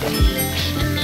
baby.